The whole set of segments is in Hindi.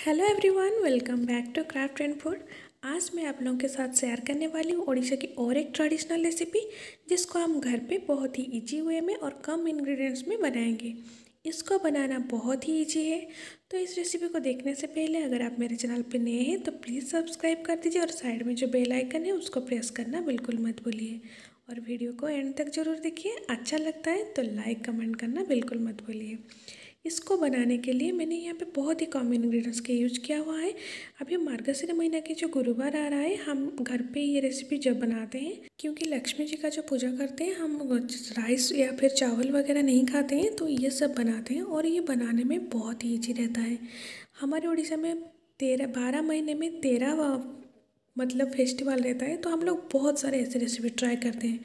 Hello everyone welcome back to craft and food आज मैं आप लोगों के साथ शेयर करने वाली हूँ ओडिशा की और एक ट्रेडिशनल रेसिपी जिसको हम घर पे बहुत ही इजी वे में और कम इंग्रेडिएंट्स में बनाएँगे। इसको बनाना बहुत ही इजी है। तो इस रेसिपी को देखने से पहले अगर आप मेरे चैनल पर नए हैं तो प्लीज़ सब्सक्राइब कर दीजिए और साइड में जो बेल आइकन है, उसको प्रेस करना बिल्कुल मत भूलिए। और वीडियो को एंड तक ज़रूर देखिए। अच्छा लगता है तो लाइक कमेंट करना बिल्कुल मत भूलिए। इसको बनाने के लिए मैंने यहाँ पे बहुत ही कम इंग्रेडिएंट्स के यूज़ किया हुआ है। अभी मार्गशीर महीना के जो गुरुवार आ रहा है, हम घर पे ये रेसिपी जब बनाते हैं, क्योंकि लक्ष्मी जी का जो पूजा करते हैं, हम राइस या फिर चावल वगैरह नहीं खाते हैं तो ये सब बनाते हैं और ये बनाने में बहुत ही ईजी रहता है। हमारे उड़ीसा में तेरह, बारह महीने में तेरह मतलब फेस्टिवल रहता है तो हम लोग बहुत सारे ऐसे रेसिपी ट्राई करते हैं।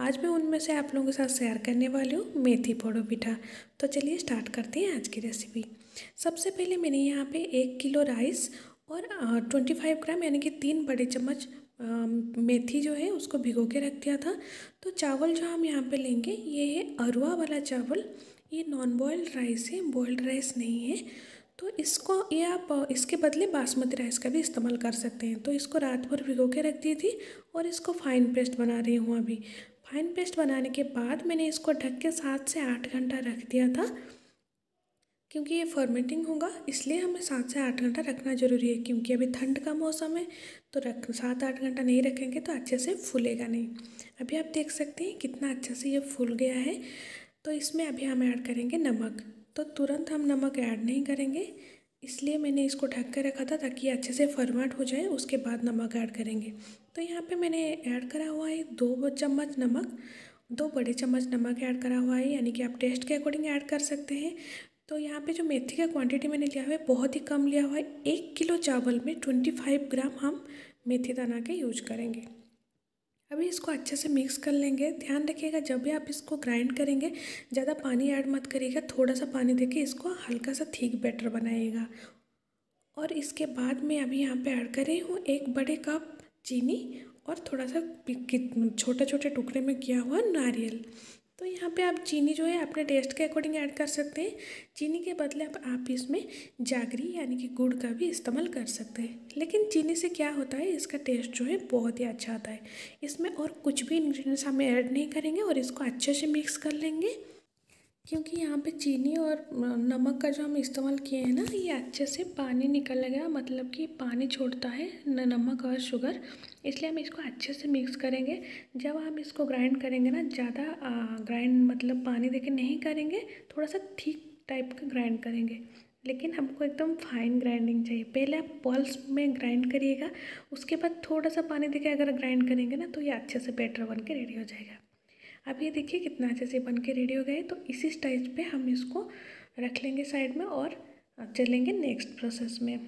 आज मैं उनमें से आप लोगों के साथ शेयर करने वाली हूँ मेथी पोड़ो पिठा। तो चलिए स्टार्ट करते हैं आज की रेसिपी सबसे पहले मैंने यहाँ पे एक किलो राइस और ट्वेंटी फाइव ग्राम यानी कि तीन बड़े चम्मच मेथी जो है उसको भिगो के रख दिया था। तो चावल जो हम यहाँ पे लेंगे, ये है अरुआ वाला चावल। ये नॉन बॉयल्ड राइस है बॉयल्ड राइस नहीं है। तो इसको, ये आप, इसके बदले बासमती राइस का भी इस्तेमाल कर सकते हैं। तो इसको रात भर भिगो के रख दी थी और इसको फाइन पेस्ट बना रही हूँ अभी। फाइन पेस्ट बनाने के बाद मैंने इसको ढक के सात से आठ घंटा रख दिया था, क्योंकि ये फर्मेंटिंग होगा, इसलिए हमें सात से आठ घंटा रखना ज़रूरी है, क्योंकि अभी ठंड का मौसम है तो रख, सात आठ घंटा नहीं रखेंगे तो अच्छे से फूलेगा नहीं। अभी आप देख सकते हैं कितना अच्छे से ये फूल गया है। तो इसमें अभी हम ऐड करेंगे नमक। तो तुरंत हम नमक ऐड नहीं करेंगे। इसलिए मैंने इसको ढक कर रखा था ताकि अच्छे से फरमाट हो जाए, उसके बाद नमक ऐड करेंगे। तो यहाँ पे मैंने ऐड करा हुआ है दो चम्मच नमक, दो बड़े चम्मच नमक ऐड करा हुआ है, यानी कि आप टेस्ट के अकॉर्डिंग ऐड कर सकते हैं। तो यहाँ पे जो मेथी का क्वांटिटी मैंने लिया हुआ है, बहुत ही कम लिया हुआ है। एक किलो चावल में ट्वेंटी फाइव ग्राम हम मेथी दाना के यूज़ करेंगे। अभी इसको अच्छे से मिक्स कर लेंगे। ध्यान रखिएगा, जब भी आप इसको ग्राइंड करेंगे, ज़्यादा पानी ऐड मत करिएगा थोड़ा सा पानी देके इसको हल्का सा थीक बैटर बनाइएगा। और इसके बाद मैं अभी यहाँ पे ऐड कर रही हूँ एक बड़े कप चीनी और थोड़ा सा छोटे छोटे टुकड़े में किया हुआ नारियल। तो यहाँ पे आप चीनी जो है, अपने टेस्ट के अकॉर्डिंग ऐड कर सकते हैं। चीनी के बदले आप आप इसमें जागरी यानी कि गुड़ का भी इस्तेमाल कर सकते हैं। लेकिन चीनी से क्या होता है, इसका टेस्ट जो है बहुत ही अच्छा आता है। इसमें और कुछ भी इन्ग्रीडियंट्स हमें ऐड नहीं करेंगे और इसको अच्छे से मिक्स कर लेंगे। क्योंकि यहाँ पे चीनी और नमक का जो हम इस्तेमाल किए हैं ना, ये अच्छे से पानी निकल गया मतलब कि पानी छोड़ता है, न, नमक और शुगर। इसलिए हम इसको अच्छे से मिक्स करेंगे। जब हम इसको ग्राइंड करेंगे ना, ज़्यादा ग्राइंड मतलब पानी देके नहीं करेंगे थोड़ा सा ठीक टाइप का ग्राइंड करेंगे। लेकिन हमको एकदम फाइन ग्राइंडिंग चाहिए। पहले आप पल्स में ग्राइंड करिएगा, उसके बाद थोड़ा सा पानी देके अगर ग्राइंड करेंगे ना तो ये अच्छे से बैटर बन के रेडी हो जाएगा। अब ये देखिए कितना अच्छे से बन के रेडी हो गए तो इसी स्टेज पे हम इसको रख लेंगे साइड में और चलेंगे नेक्स्ट प्रोसेस में।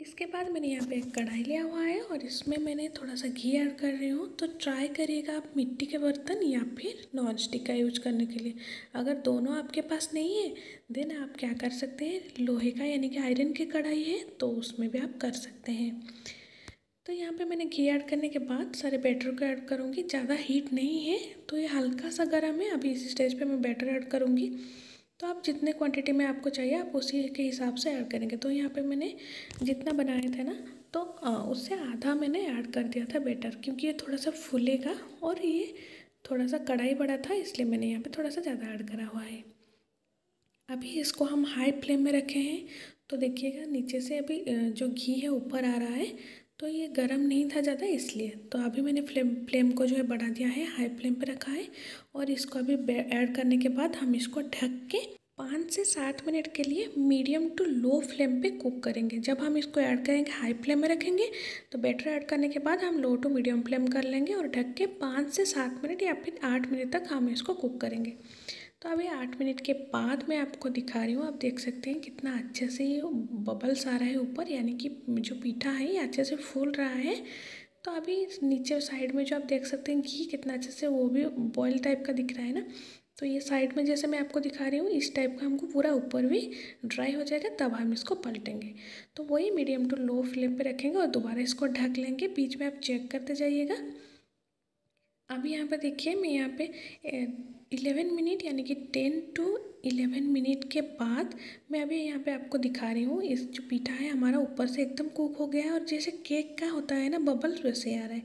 इसके बाद मैंने यहाँ पे एक कढ़ाई लिया हुआ है और इसमें मैंने थोड़ा सा घी ऐड कर रही हूँ। तो ट्राई करिएगा आप मिट्टी के बर्तन या फिर नॉन स्टिक का यूज़ करने के लिए। अगर दोनों आपके पास नहीं है देन आप क्या कर सकते हैं, लोहे का यानी कि आयरन की कढ़ाई है तो उसमें भी आप कर सकते हैं। तो यहाँ पे मैंने घी ऐड करने के बाद सारे बैटर को ऐड करूँगी। ज़्यादा हीट नहीं है तो ये हल्का सा गर्म है। अभी इसी स्टेज पे मैं बैटर ऐड करूँगी। तो आप जितने क्वांटिटी में आपको चाहिए, आप उसी के हिसाब से ऐड करेंगे। तो यहाँ पे मैंने जितना बनाए थे ना तो उससे आधा मैंने ऐड कर दिया था बैटर क्योंकि ये थोड़ा सा फूलेगा और ये थोड़ा सा कढ़ाई बड़ा था, इसलिए मैंने यहाँ पर थोड़ा सा ज़्यादा ऐड करा हुआ है। अभी इसको हम हाई फ्लेम में रखे हैं। तो देखिएगा, नीचे से अभी जो घी है, ऊपर आ रहा है। तो ये गर्म नहीं था ज़्यादा इसलिए। तो अभी मैंने फ्लेम फ्लेम को जो है बढ़ा दिया है, हाई फ्लेम पे रखा है और इसको अभी ऐड करने के बाद हम इसको ढक के पाँच से सात मिनट के लिए मीडियम टू लो फ्लेम पे कुक करेंगे। जब हम इसको ऐड करेंगे हाई फ्लेम में रखेंगे तो बैटर ऐड करने के बाद हम लो टू मीडियम फ्लेम कर लेंगे और ढक के पाँच से सात मिनट या फिर आठ मिनट तक हम इसको कुक करेंगे। तो अभी आठ मिनट के बाद मैं आपको दिखा रही हूँ। आप देख सकते हैं कितना अच्छे से ये बबल्स आ रहा है ऊपर, यानी कि जो पीठा है ये अच्छे से फूल रहा है। तो अभी नीचे साइड में जो आप देख सकते हैं, घी कितना अच्छे से वो भी बॉयल टाइप का दिख रहा है ना। तो ये साइड में जैसे मैं आपको दिखा रही हूँ, इस टाइप का हमको पूरा ऊपर भी ड्राई हो जाएगा, तब हम इसको पलटेंगे। तो वही मीडियम टू लो फ्लेम पे रखेंगे और दोबारा इसको ढक लेंगे। बीच में आप चेक करते जाइएगा। अभी यहाँ पर देखिए, मैं यहाँ पे इलेवन मिनट यानी कि टेन टू इलेवन मिनट के बाद मैं अभी यहाँ पे आपको दिखा रही हूँ। इस जो पीठा है हमारा ऊपर से एकदम कुक हो गया है और जैसे केक का होता है ना बबल्स वैसे आ रहा है।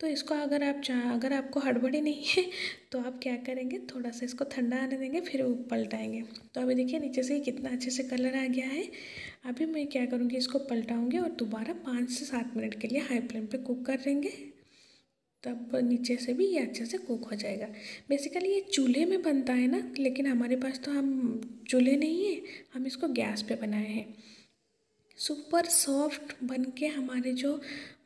तो इसको अगर आप चाह अगर आपको हड़बड़ी नहीं है तो आप क्या करेंगे, थोड़ा सा इसको ठंडा आने देंगे, फिर पलटाएँगे। तो अभी देखिए, नीचे से कितना अच्छे से कलर आ गया है। अभी मैं क्या करूँगी, इसको पलटाऊँगी और दोबारा पाँच से सात मिनट के लिए हाई फ्लेम पर कुक कर देंगे। तब नीचे से भी ये अच्छे से कुक हो जाएगा। बेसिकली ये चूल्हे में बनता है ना, लेकिन हमारे पास तो हम चूल्हे नहीं है, हम इसको गैस पे बनाए हैं। सुपर सॉफ्ट बन के हमारे जो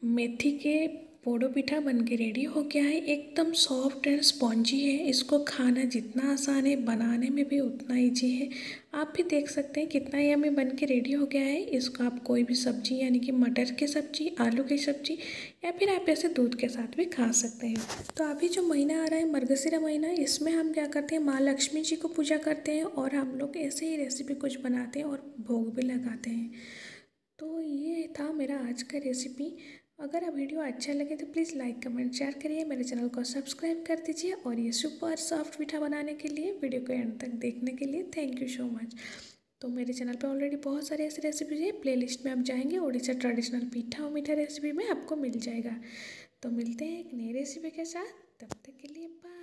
मेथी के पोड़ो पिठा बन के रेडी हो गया है। एकदम सॉफ्ट एंड स्पॉन्जी है। इसको खाना जितना आसान है, बनाने में भी उतना ईजी है। आप भी देख सकते हैं कितना ही हमें बन के रेडी हो गया है। इसको आप कोई भी सब्ज़ी, यानी कि मटर की सब्ज़ी, आलू की सब्ज़ी, या फिर आप ऐसे दूध के साथ भी खा सकते हैं। तो अभी जो महीना आ रहा है मरगसीरा महीना, इसमें हम क्या करते हैं, माँ लक्ष्मी जी को पूजा करते हैं और हम लोग ऐसे ही रेसिपी कुछ बनाते हैं और भोग भी लगाते हैं। तो ये था मेरा आज का रेसिपी अगर आप वीडियो अच्छा लगे तो प्लीज़ लाइक, कमेंट, शेयर करिए। मेरे चैनल को सब्सक्राइब कर दीजिए और ये सुपर सॉफ्ट मीठा बनाने के लिए वीडियो को एंड तक देखने के लिए थैंक यू सो मच। तो मेरे चैनल पे ऑलरेडी बहुत सारी ऐसी रेसिपीज़ हैं। प्लेलिस्ट में आप जाएँगे ओडिशा ट्रेडिशनल पीठा और मीठा रेसिपी में आपको मिल जाएगा। तो मिलते हैं एक नई रेसिपी के साथ। तब तक के लिए बाय